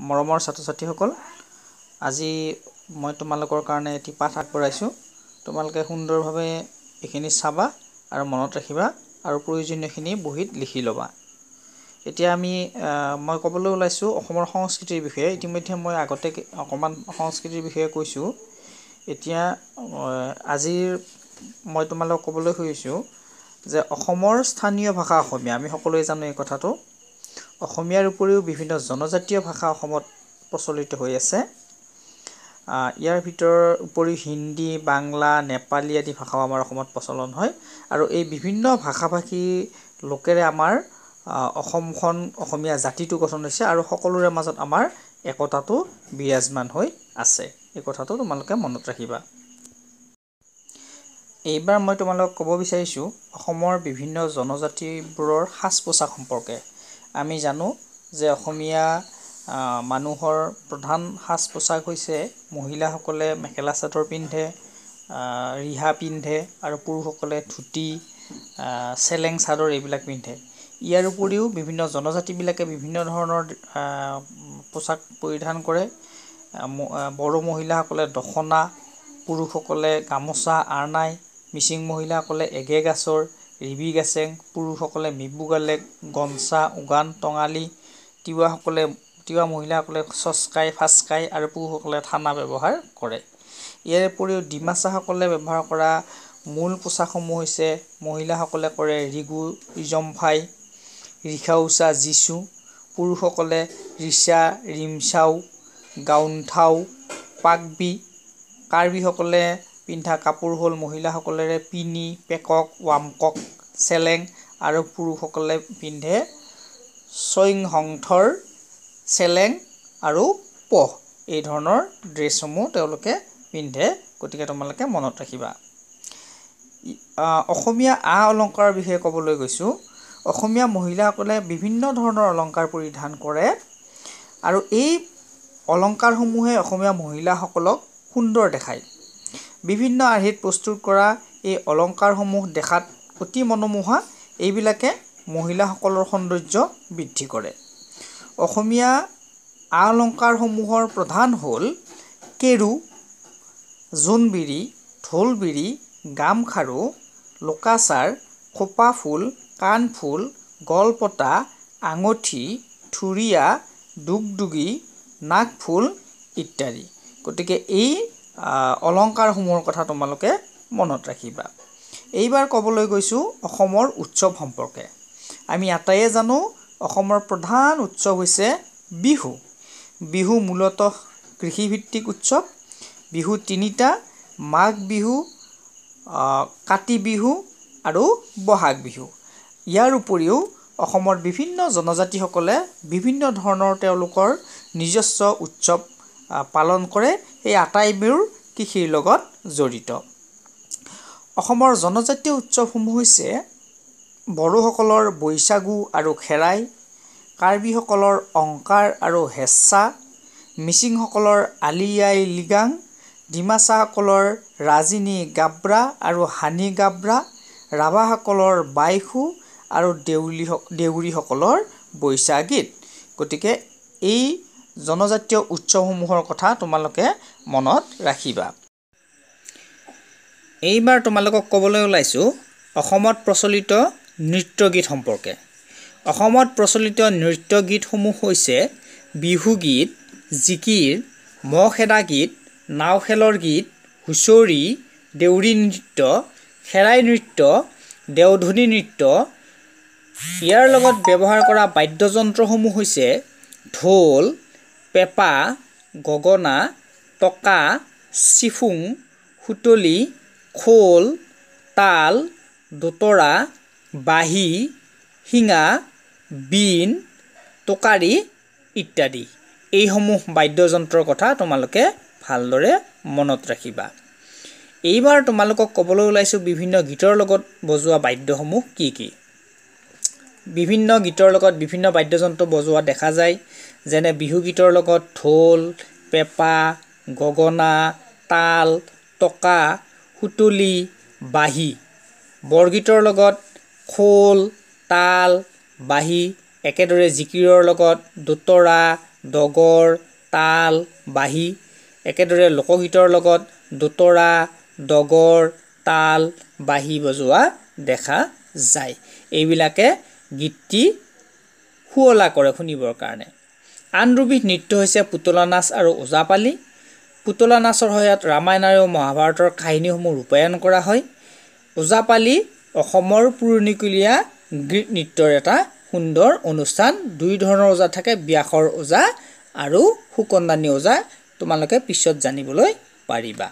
মৰমৰ ছাত্ৰ ছাত্ৰীসকল আজি মই তোমালোকৰ কাৰণে এটি পাঠ আগবঢ়াইছোঁ। তোমালোকে সুন্দৰভাৱে এইখিনি চাবা আৰু মনত ৰাখিবা আৰু প্ৰয়োজনীয়খিনি বহীত লিখি ল'বা। এতিয়া আমি মই ক'বলৈ ওলাইছোঁ অসমৰ সংস্কৃতিৰ বিষয়ে। ইতিমধ্যে মই আগতে অকণমান সংস্কৃতিৰ বিষয়ে কৈছোঁ। এতিয়া আজিৰ মই তোমালোকক ক'বলৈ খুজিছোঁ যে অসমৰ স্থানীয় ভাষা অসমীয়া। আমি সকলোৱে জানো এই কথাটো। অসমীয়াৰ উপৰিও বিভিন্ন জনজাতীয় ভাষা অসমত প্ৰচলিত হৈ আছে। ইয়াৰ ভিতৰৰ উপৰিও হিন্দী বাংলা নেপালী আদি ভাষাও আমাৰ অসমত প্ৰচলন হয় আৰু এই বিভিন্ন ভাষা ভাষী লোকেৰে আমাৰ অসমখন অসমীয়া জাতিটো গঠন হৈছে আৰু সকলোৰে মাজত আমাৰ একতাটো বিৰাজমান হৈ আছে। এই কথাটো তোমালোকে মনত ৰাখিবা। এইবাৰ মই তোমালোকক ক'ব বিচাৰিছোঁ অসমৰ বিভিন্ন জনজাতিবোৰৰ সাজ পোছাক সম্পৰ্কে। আমি জানো যে অসমীয়া মানুহৰ প্ৰধান সাজ পোছাক হৈছে মহিলাসকলে মেখেলা চাদৰ পিন্ধে ৰিহা পিন্ধে আৰু পুৰুষসকলে ধুতি চেলেং চাদৰ এইবিলাক পিন্ধে। ইয়াৰ উপৰিও বিভিন্ন জনজাতিবিলাকে বিভিন্ন ধৰণৰ পোছাক পৰিধান কৰে। বড়ো মহিলাসকলে দখনা পুৰুষসকলে গামোচা আৰনাই মিচিং মহিলাসকলে এগেগাছৰ ৰিবি গাচেং পুৰুষসকলে মিবু গালেক গঞ্চা উগান টঙালী তিৱাসকলে তিৱা মহিলাসকলে চচকাই ফাচকাই আৰু পুৰুষসকলে থানা ব্যৱহাৰ কৰে। ইয়াৰ উপৰিও ডিমাছাসকলে ব্যৱহাৰ কৰা মূল পোছাকসমূহ হৈছে মহিলাসকলে কৰে ৰিগু ৰিজমফাই ৰিখাউচা জিচু পুৰুষসকলে ৰিচা ৰিমচাও গাউনথাও পাগবি কাৰ্বিসকলে পিন্ধা কাপোৰ হ'ল মহিলাসকলে পিনি পেকক ৱামকক চেলেং আৰু পুৰুষসকলে পিন্ধে চইংহংথৰ চেলেং আৰু পহ। এই ধৰণৰ ড্ৰেছসমূহ তেওঁলোকে পিন্ধে। গতিকে তোমালোকে মনত ৰাখিবা। অসমীয়া আ অলংকাৰৰ বিষয়ে ক'বলৈ গৈছোঁ। অসমীয়া মহিলাসকলে বিভিন্ন ধৰণৰ অলংকাৰ পৰিধান কৰে আৰু এই অলংকাৰসমূহে অসমীয়া মহিলাসকলক সুন্দৰ দেখায়। বিভিন্ন আৰ্হিত প্ৰস্তুত কৰা এই অলংকাৰসমূহ দেখাত অতি মনোমোহা এইবিলাকে মহিলাসকলৰ সৌন্দৰ্য বৃদ্ধি কৰে। অসমীয়া আ অলংকাৰসমূহৰ প্ৰধান হ'ল কেৰু জোনবিৰি ঢোলবিৰি গামখাৰু লোকাচাৰ খোপাফুল কাণফুল গলপতা আঙঠি থুৰীয়া দুগদুগী নাকফুল ইত্যাদি। গতিকে এই অলংকাৰসমূহৰ কথা তোমালোকে মনত ৰাখিবা। এইবাৰ ক'বলৈ গৈছোঁ অসমৰ উৎসৱ সম্পৰ্কে। আমি আটাইয়ে জানো অসমৰ প্ৰধান উৎসৱ হৈছে বিহু। বিহু মূলতঃ কৃষিভিত্তিক উৎসৱ। বিহু তিনিটা মাঘ বিহু কাতি বিহু আৰু বহাগ বিহু। ইয়াৰ উপৰিও অসমৰ বিভিন্ন জনজাতিসকলে বিভিন্ন ধৰণৰ তেওঁলোকৰ নিজস্ব উৎসৱ পালন কৰে। এই আটাইবোৰ কৃষিৰ লগত জড়িত। অসমৰ জনজাতীয় উৎসৱসমূহ হৈছে বড়োসকলৰ বৈচাগু আৰু খেৰাই কাৰ্বিসকলৰ অংকাৰ আৰু হেছা মিচিংসকলৰ আলি আই লিগাং ডিমাছাসকলৰ ৰাজিনী গাব্ৰা আৰু হানি গাব্ৰা ৰাভাসকলৰ বাইখু আৰু দেউলী দেউৰীসকলৰ বৈশাগীত। গতিকে এই জনজাতীয় উৎসৱসমূহৰ কথা তোমালোকে মনত ৰাখিবা। এইবাৰ তোমালোকক ক'বলৈ ওলাইছোঁ অসমত প্ৰচলিত নৃত্য গীত সম্পৰ্কে। অসমত প্ৰচলিত নৃত্য গীতসমূহ হৈছে বিহু গীত জিকিৰ মহ খেদা গীত নাও খেলৰ গীত হুঁচৰি দেউৰী নৃত্য খেৰাই নৃত্য দেওধনী নৃত্য। ইয়াৰ লগত ব্যৱহাৰ কৰা বাদ্যযন্ত্ৰসমূহ হৈছে ঢোল পেঁপা গগনা টকা চিফুং সুতলি খোল তাল দোতৰা বাঁহী শিঙা বীণ টোকাৰী ইত্যাদি। এইসমূহ বাদ্যযন্ত্ৰৰ কথা তোমালোকে ভালদৰে মনত ৰাখিবা। এইবাৰ তোমালোকক ক'বলৈ ওলাইছোঁ বিভিন্ন গীতৰ লগত বজোৱা বাদ্যসমূহ কি কি। বিভিন্ন গীতৰ লগত বিভিন্ন বাদ্যযন্ত্ৰ বজোৱা দেখা যায়। যেনে বিহুগীতৰ লগত ঢোল পেঁপা গগনা তাল টকা সুতুলি বাঁহী। বৰগীতৰ লগত খোল তাল বাঁহী একেদৰে জিকিৰৰ লগত দোতৰা ডগৰ তাল বাঁহী একেদৰে লোকগীতৰ লগত দোতৰা ডগৰ তাল বাঁহী বজোৱা দেখা যায়। এইবিলাকে গীতটি শুৱলা কৰে শুনিবৰ কাৰণে। আন দুবিধ নৃত্য হৈছে পুতলা নাচ আৰু ওজাপালি। পুতলা নাচৰ সহায়ত ৰামায়ণ আৰু মহাভাৰতৰ কাহিনীসমূহ ৰূপায়ণ কৰা হয়। ওজাপালি অসমৰ পুৰণিকলীয়া গীত নৃত্যৰ এটা সুন্দৰ অনুষ্ঠান। দুই ধৰণৰ ওজা থাকে ব্যাসৰ ওজা আৰু সুকন্দানী ওজা। তোমালোকে পিছত জানিবলৈ পাৰিবা।